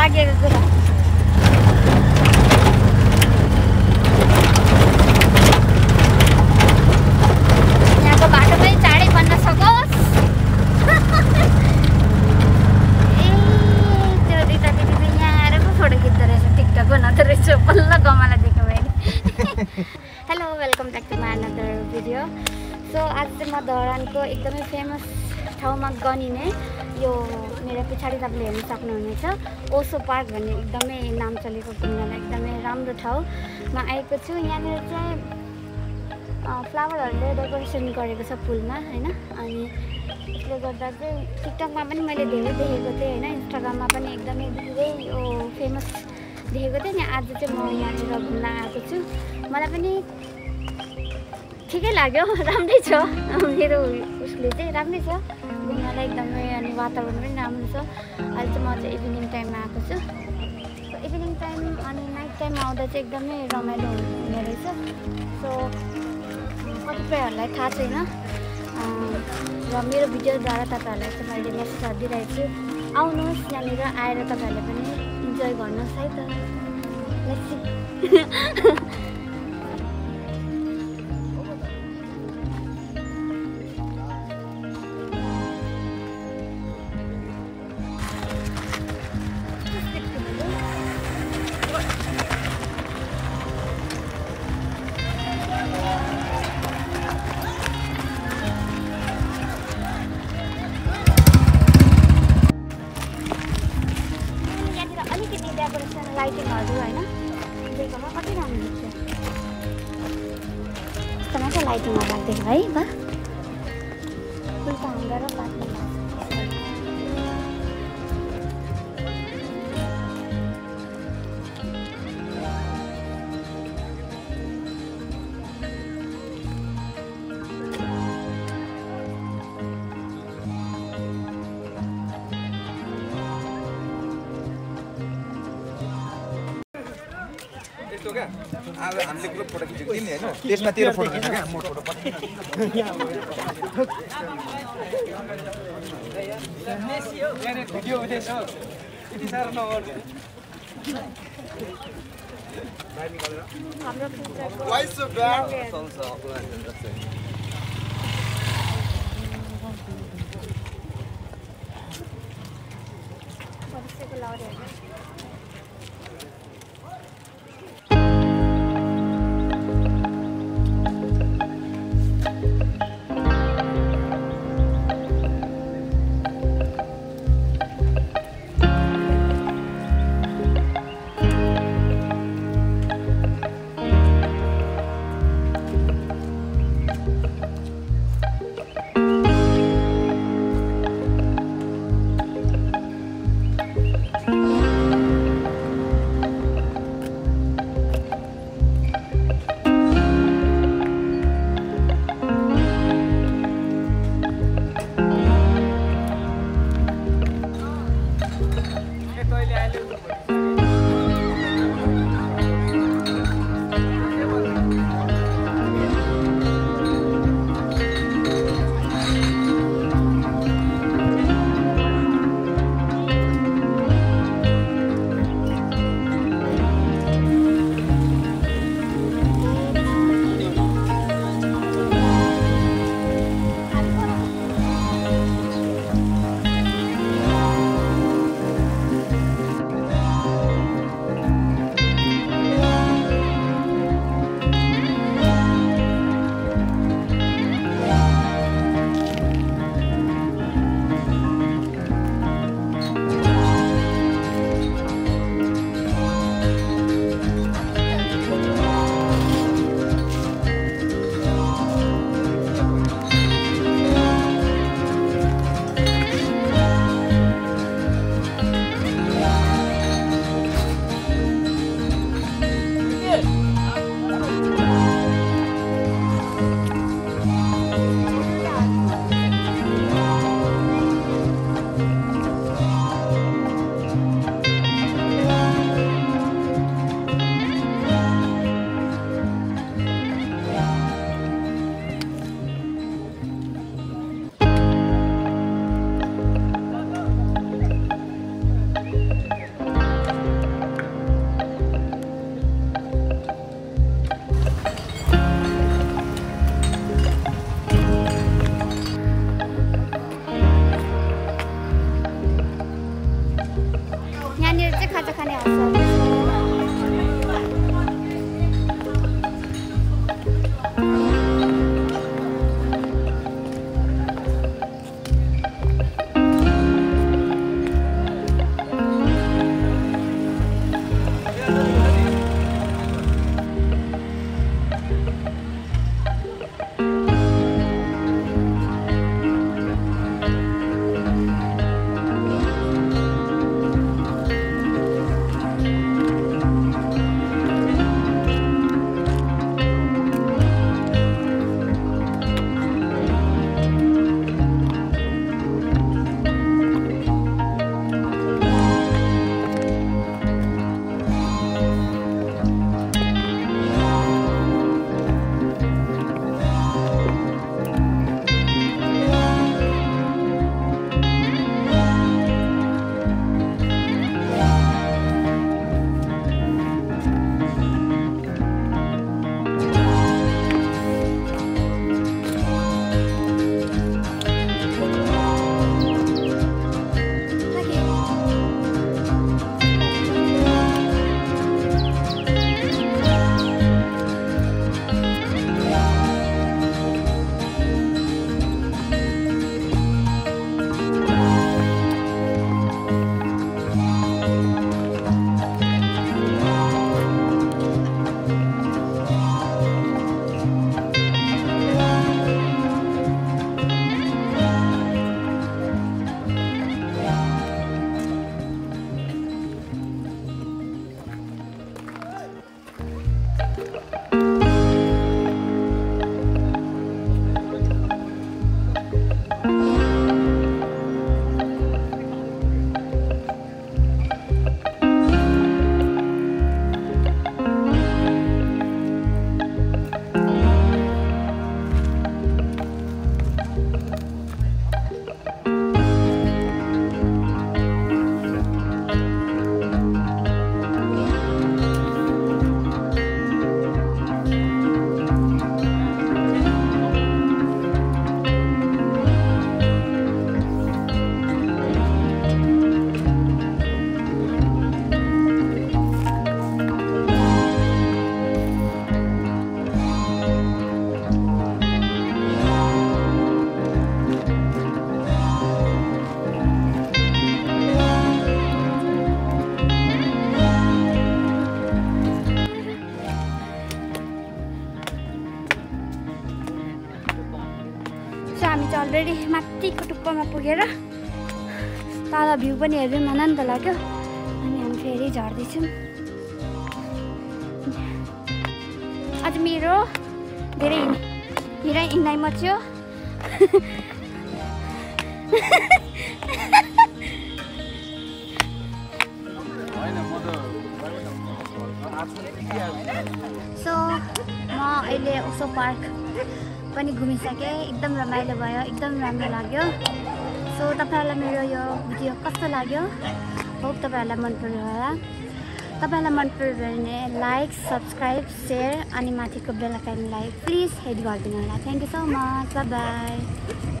भाग्यको कुरा। यहाँको बाटो पनि चाँडै ए त्यो रहेछ टिकटक बनाउँदो रहेछ hello welcome back to my another video so आज चाहिँ म धरानको एकदमै फेमस ठाउँमा गनिने यो मेरो पछाडि तपाईँले हेर्न सक्नुहुनेछ। ओसो पार्क भन्ने एकदमै नाम चलेको घुम्नलाई एकदमै राम्रो ठाउँमा आएको छु। यहाँनिर चाहिँ फ्लावरहरूले डेकोरेसन गरेको छ फुलमा होइन? अनि त्यसले गर्दा चाहिँ टिकटकमा पनि मैले धेरै देखेको थिएँ होइन? इन्स्टाग्राममा पनि एकदमै धेरै यो फेमस देखेको थिएँ। नि आज चाहिँ म यहाँनिर घुम्न आएको छु। मलाई पनि ठिकै लाग्यो राम्रै छ मेरो उसले चाहिँ राम्रै छ। घुम्नलाई एकदमै अनि वातावरण पनि राम्रो छ। अहिले चाहिँ म चाहिँ इभिनिङ टाइममा आएको छु। इभिनिङ टाइम अनि नाइट टाइम आउँदा चाहिँ एकदमै रमाइलो हुने रहेछ। सो कतिपयहरूलाई थाहा छैन। र मेरो भिडियोद्वारा तपाईँहरूलाई चाहिँ मैले मेसेजहरू दिइरहेको छु। आउनुहोस् यहाँनिर आएर तपाईँहरूले पनि इन्जोय गर्नुहोस् है त। लाइटिङहरू राखिदिएको है बा त हाम्रा र यस्तो क्या? हामीले ग्रुप फोटो खिचेको थियौँ नि होइन? त्यसमा तेरो फोटो खिच्यो क्या फोटो भिडियो साह्रो नगर्नु लौरेहरू अलरेडी माथिको टुप्पोमा पुगेर तल भ्यू पनि हेर्नु आनन्द लाग्यो। अनि हामी फेरि झर्दैछौँ। आज मेरो धेरै हिँडाइ हिँडाइ मच्यो सो म अहिले ओसो पार्क पनि घुमिसकेँ एकदम रमाइलो भयो एकदम राम्रो लाग्यो। सो तपाईँहरूलाई मेरो यो भिडियो कस्तो लाग्यो? होप तपाईँहरूलाई मन पऱ्यो होला। तपाईँलाई मन पऱ्यो भने लाइक सब्सक्राइब सेयर अनि माथिको बेल आइकनलाई प्लिज हिट गरिदिनु होला। Thank you so much bye